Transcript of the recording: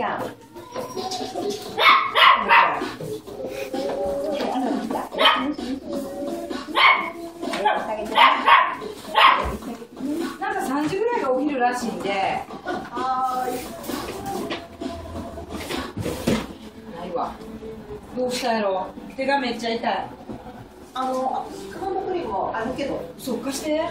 な。ん。か3時ぐらい。がお昼らしい。んで。ない。わ。どうしたやろ？手がめっちゃ痛い。あの、熊本にもあるけど。そうかして。あ